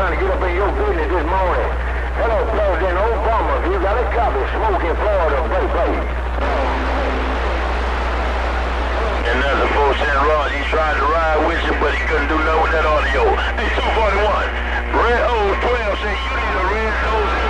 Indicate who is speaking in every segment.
Speaker 1: trying to get up in your business this morning. Hello, President Obama. You got a copy, smoke in Florida, baby.
Speaker 2: And there's a 4 Rod. He tried to ride with you, but he couldn't do nothing with that audio. Hey, 241. Red Old 12 said you need a red nose.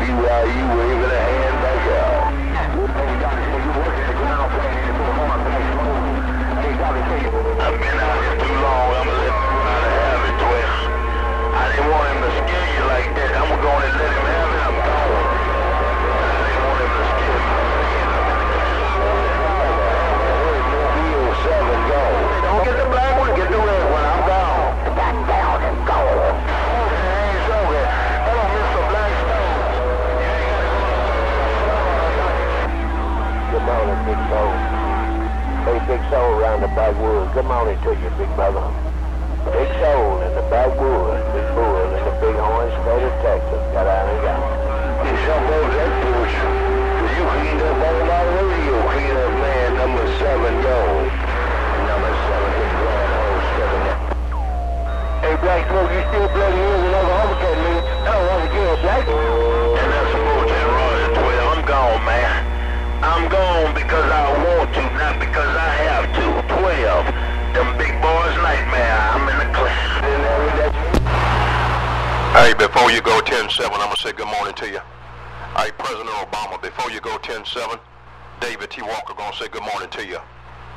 Speaker 2: BYU waving a hand back out. I've here too long. I'm gonna let him out of Twist. I didn't want him to scare you like that. I'm gonna go and let him
Speaker 1: Hey,
Speaker 3: before you go 10-7, I'm going to say good morning to you. Hey, President Obama, before you go 10-7, David T. Walker going to say good morning to you.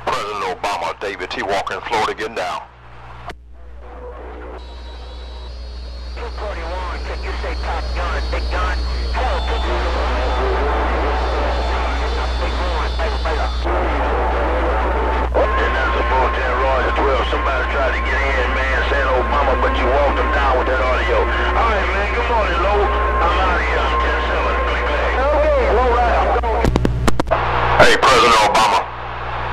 Speaker 3: President Obama, David T. Walker in Florida getting down.
Speaker 1: 241, can you say Top Gunn, Big Gun? Hello, Big Gun. Big One, later, later.
Speaker 2: And that's a Bullpen Royal 12. Somebody tried to get in, man, saying Obama, but you walked them down with that audio. All right, man. Good morning, Low. I'm out of here. I'm 10-7. Click back.
Speaker 1: Okay, low right, I'm going.
Speaker 3: Hey, President Obama,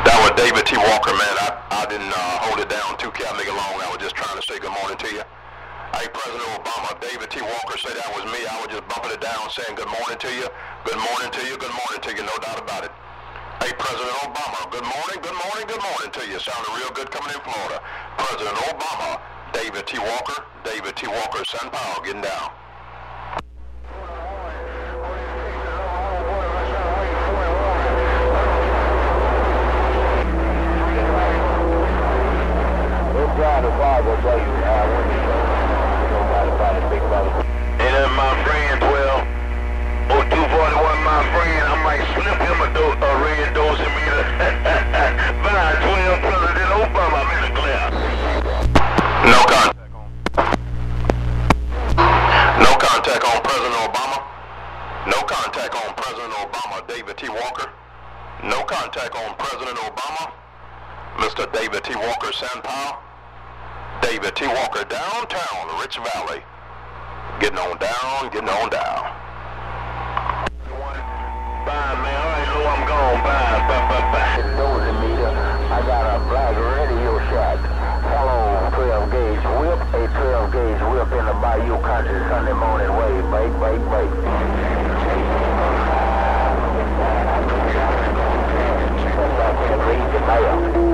Speaker 3: that was David T. Walker, man. I, I didn't uh, hold it down too nigga long. I was just trying to say good morning to you. Hey, President Obama, David T. Walker said that was me. I was just bumping it down saying good morning to you. Good morning to you. Good morning to you. No doubt about it. Hey, President Obama, good morning, good morning, good morning to you. Sounded real good coming in Florida. President Obama, David T. Walker, David T. Walker, San Paulo, getting down.
Speaker 2: And then my friend 12, Mr.
Speaker 3: David T. Walker, San Paulo. David T. Walker, downtown, Rich Valley. Getting on down, getting on down.
Speaker 2: Bye, man. All right, Lou, I'm gone. Bye, bye, bye, bye.
Speaker 1: dosimeter. I got a black radio shot. Hello, 12 gauge whip. A 12 gauge whip in the Bayou Country Sunday morning way. Bake, bake, bake. Read the mail.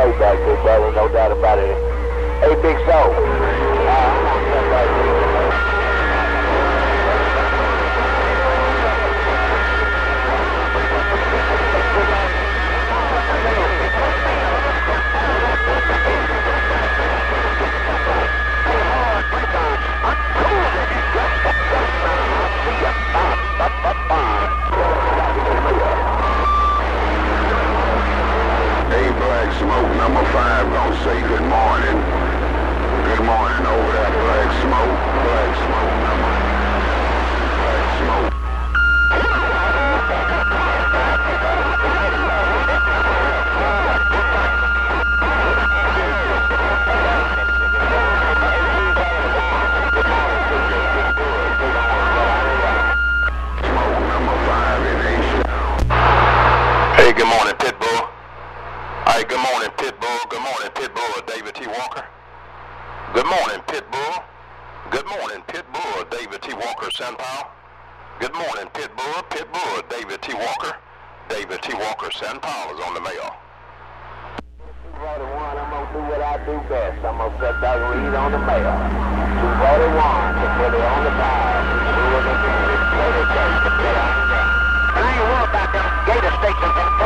Speaker 1: playback, big brother, no doubt about it. Hey, Big Soul. Uh,
Speaker 3: Walker, San. Good morning, Pitbull. Pitbull. David T. Walker. David T. Walker, San Paulo is on the mail.
Speaker 1: 241, I'm gonna do what I do best. I'm gonna set that read on the mail. 241, to put it on the dial. Do it again. Play the tape to put it on the. And I ain't worried about them gator stations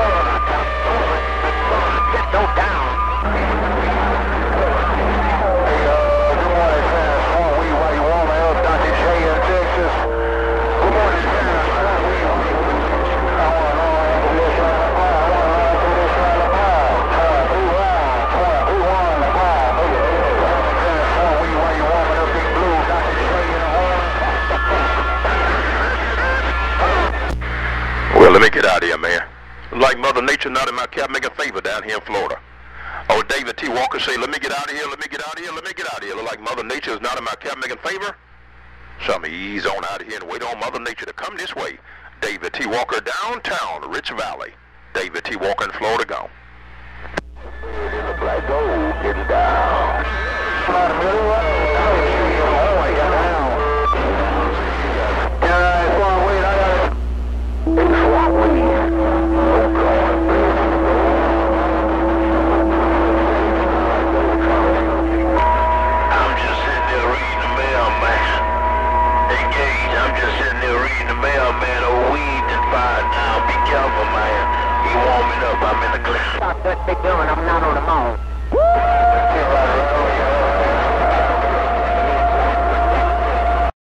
Speaker 1: get
Speaker 3: out of here, man. Like Mother Nature not in my cap making favor down here in Florida. Oh, David T. Walker say, let me get out of here, let me get out of here, let me get out of here. Look like Mother Nature is not in my cap making favor. Some ease on out of here and wait on Mother Nature to come this way. David T. Walker downtown, Rich Valley. David T. Walker in Florida gone.
Speaker 1: Getting down.
Speaker 2: I'm